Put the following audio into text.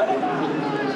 やったー!